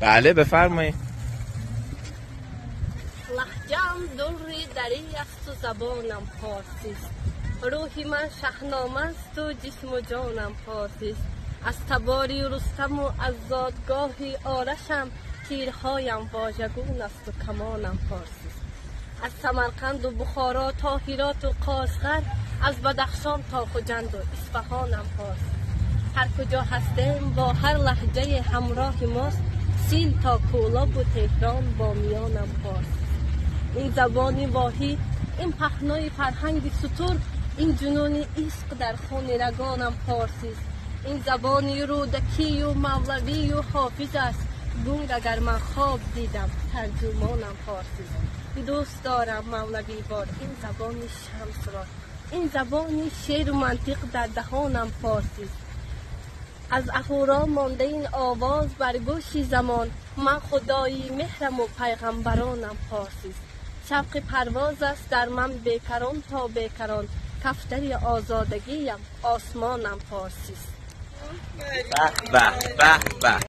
بله بفرمایید. لحجم دوری است و زبانم فارسی است روحی من شهنامه است و جسم و جانم فارسی است از تباری رستم و از زادگاهی آرشم تیرهایم واژگون است و کمانم فارسی است از سمرقند و بخارا تا هرات و قاشغر از بدخشان تا خجند و اصفهانم فارسی هر کجا هستیم با هر لحجه همراه ماست. سیل تا کولاب و تهران با میانم فارسی این زبانی واهی این پهنای فرهنگ ستور این جنون عشق در خون رگانم فارسی است این زبانی رودکی و مولوی و حافظ است. گنگ اگر من خواب دیدم ترجمانم فارسی است دوست دارم مولوی بار این زبانی شمس را. این زبانی شعر و منطق در دهانم فارسی است از اهورا مانده این آواز بر گوش زمان. من خدایی مهرم و پیغمبرانم فارسی است شوق پرواز است در من بیکران تا بیکران. کفتر آزادگیم آسمانم فارسی است به به به به.